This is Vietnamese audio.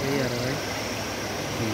bây giờ rồi ừ.